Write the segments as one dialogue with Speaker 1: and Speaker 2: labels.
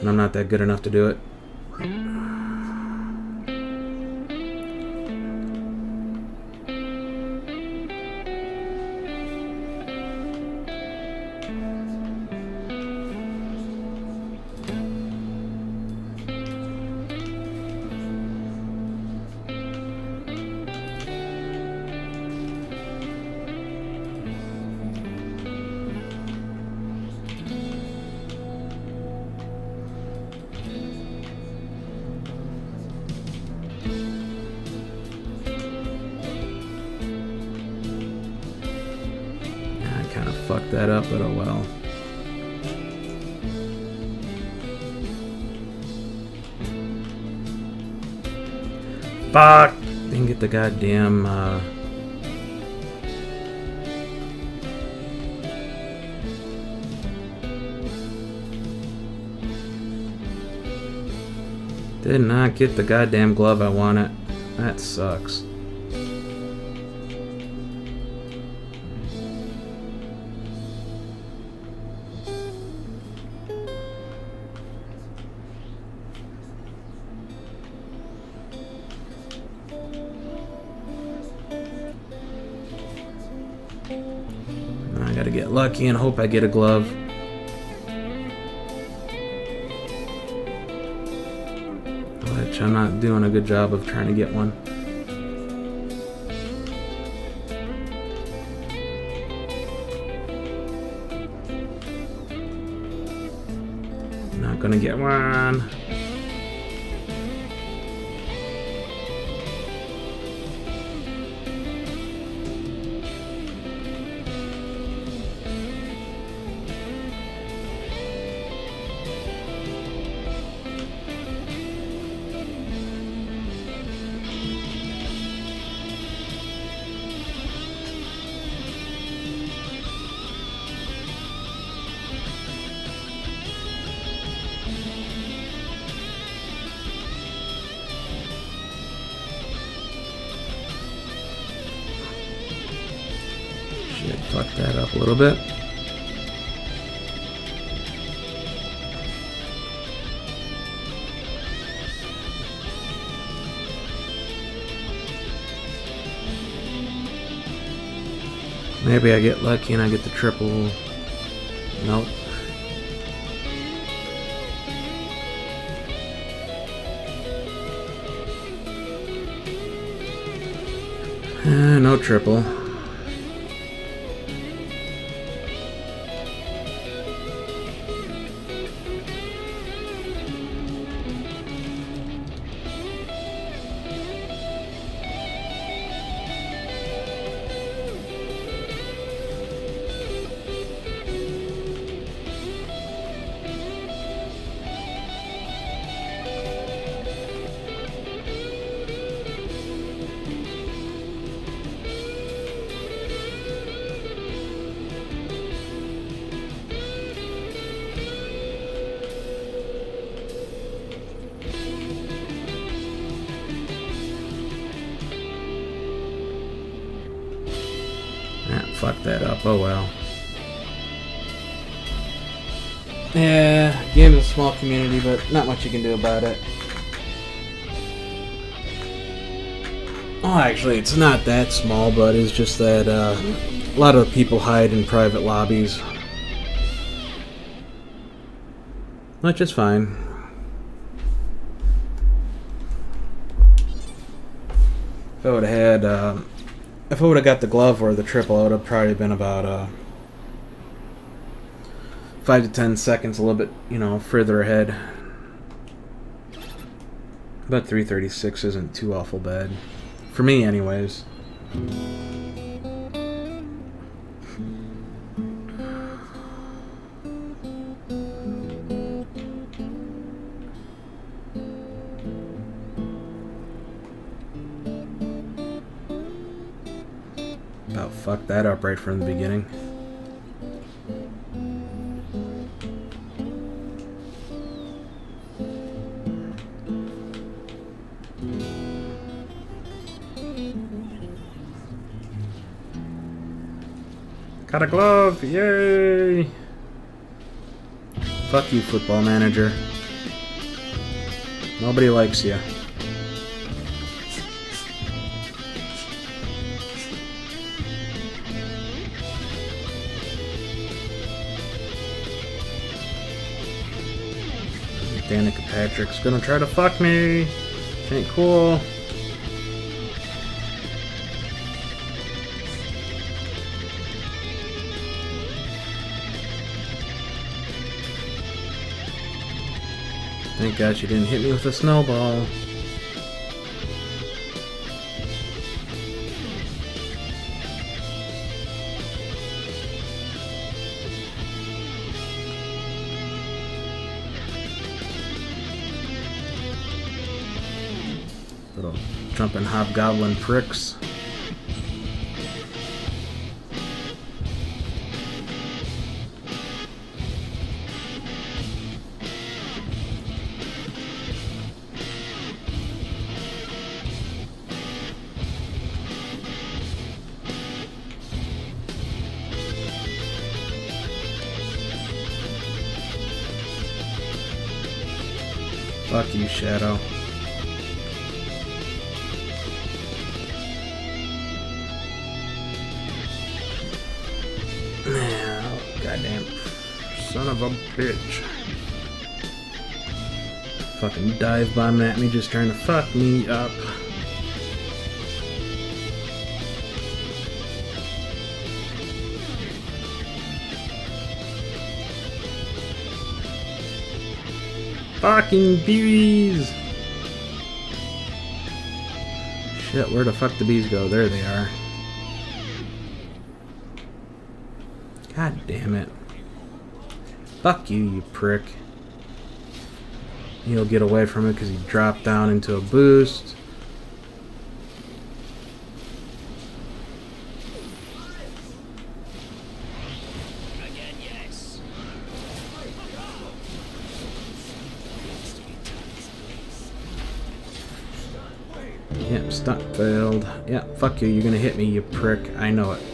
Speaker 1: And I'm not that good enough to do it. Fucked that up, but oh well. Fuck! Didn't get the goddamn, uh... Did not get the goddamn glove I wanted. That sucks. And hope I get a glove. Which I'm not doing a good job of trying to get one. Not gonna get one. Up a little bit. Maybe I get lucky and I get the triple. Nope. Eh, no triple. Ah, fuck that up. Oh well. Yeah, game is a small community, but not much you can do about it. Oh, actually, it's not that small, but it's just that uh, a lot of people hide in private lobbies. Which is fine. If I would have had, uh, if I would have got the glove or the triple, I would have probably been about uh, five to ten seconds, a little bit, you know, further ahead. But 336 isn't too awful bad. For me, anyways. About fuck that up right from the beginning. Got a glove! Yay! Fuck you, football manager. Nobody likes you. Danica Patrick's gonna try to fuck me. Ain't cool. Thank God she didn't hit me with a snowball. Jumping hobgoblin pricks. Fuck you, Shadow. Of a bitch. Fucking dive bombing at me, just trying to fuck me up. Fucking bees! Shit, where the fuck the bees go? There they are. God damn it. Fuck you, you prick. He'll get away from it because he dropped down into a boost. Yep, stunt failed. Yep, fuck you, you're gonna hit me, you prick. I know it.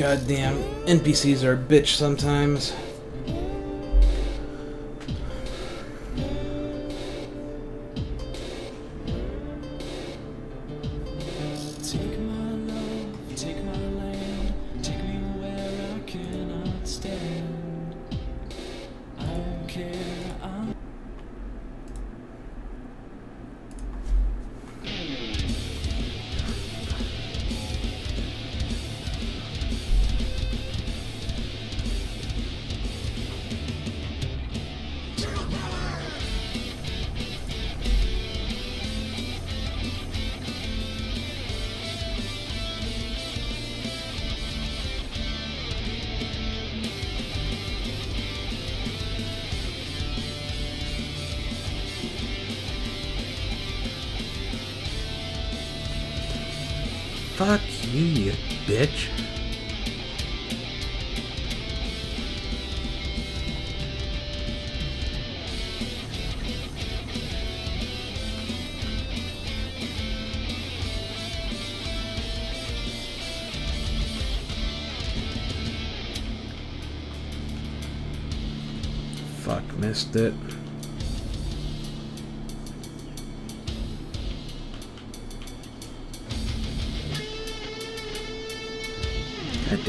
Speaker 1: Goddamn NPCs are a bitch sometimes. Bitch. Fuck, missed it.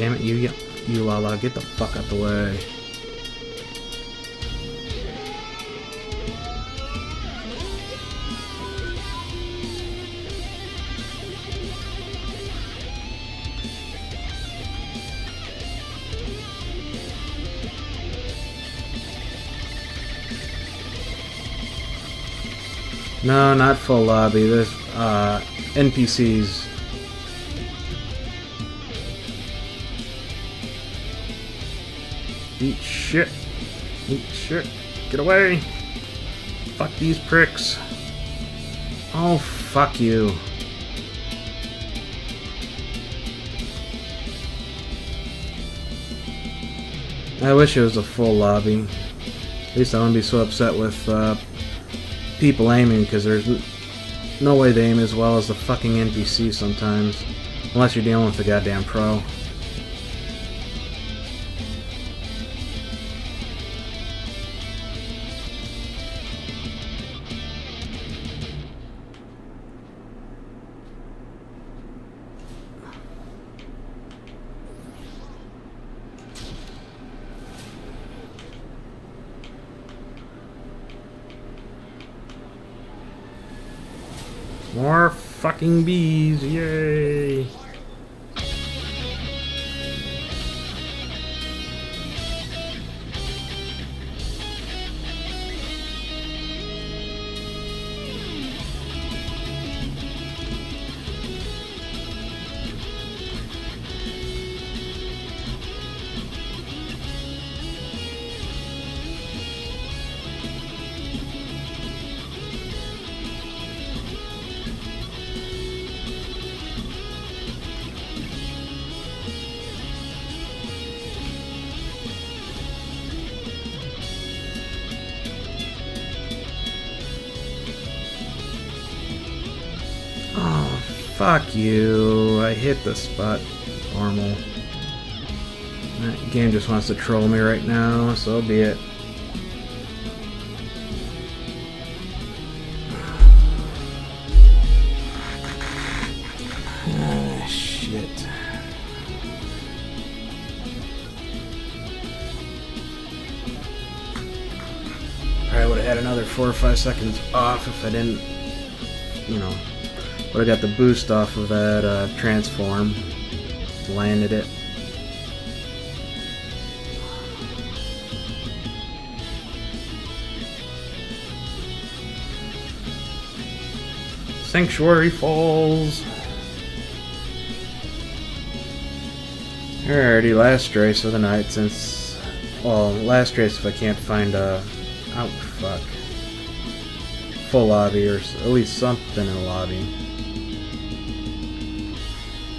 Speaker 1: Damn it, you, you, Lala, get the fuck out the way. No, not full lobby. There's uh, NPCs. Shit. Eat shit. Get away. Fuck these pricks. Oh, fuck you. I wish it was a full lobby. At least I wouldn't be so upset with uh, people aiming, because there's no way they aim as well as the fucking NPC sometimes. Unless you're dealing with a goddamn pro. More fucking bees, yay! Fuck you. I hit the spot. Normal. That game just wants to troll me right now, so be it. Ah, shit. Probably would have had another four or five seconds off if I didn't, you know, would I got the boost off of that uh, transform. Landed it. Sanctuary Falls. Alrighty, last race of the night since. Well, last race if I can't find a. Oh, fuck. Full lobby or at least something in the lobby.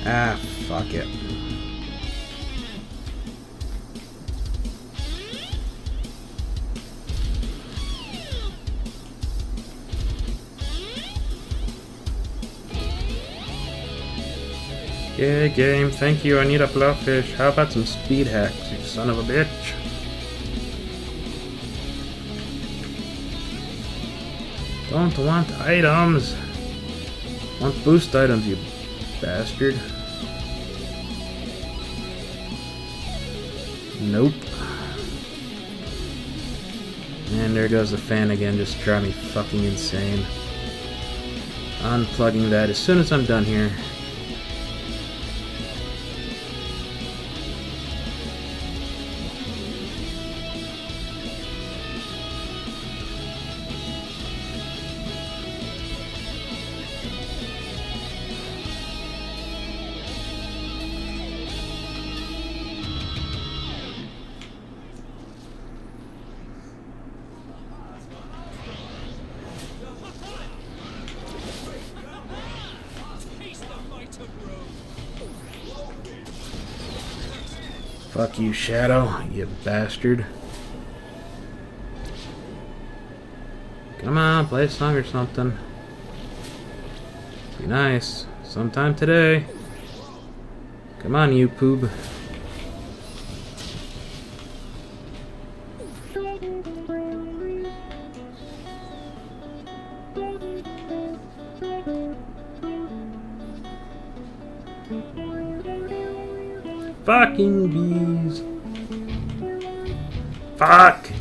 Speaker 1: Ah, fuck it. Yeah, game, thank you. I need a blowfish. How about some speed hacks, you son of a bitch? Don't want items. Want boost items, you bastard. Nope. And there goes the fan again, just drive me fucking insane. Unplugging that as soon as I'm done here. Fuck you, Shadow, you bastard. Come on, play a song or something. Be nice. Sometime today. Come on, you poob. Fucking bees. Fuck.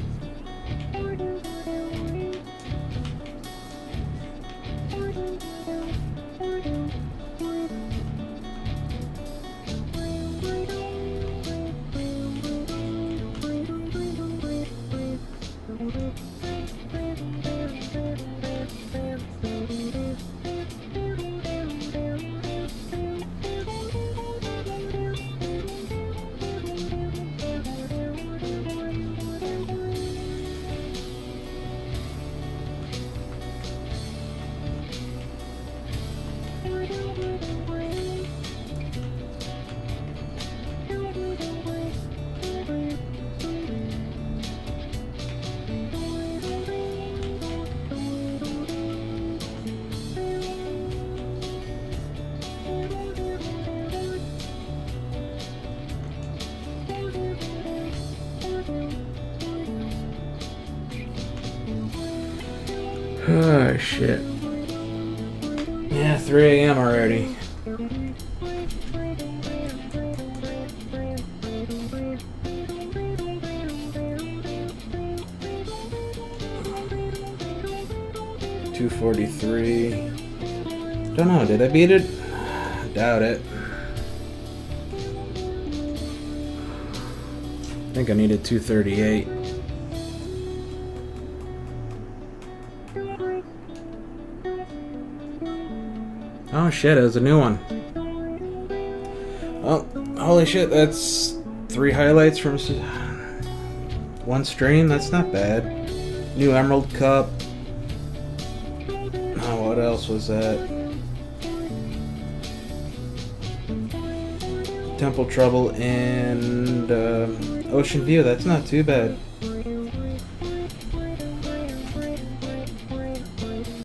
Speaker 1: Oh shit. Yeah, 3 a.m. already. Two forty-three. Don't know, did I beat it? Doubt it. I think I needed 238. Oh shit, it was a new one. Oh, holy shit, that's three highlights from one stream. That's not bad. New Emerald Cup. Oh, what else was that? Temple Trouble and um Ocean View. That's not too bad.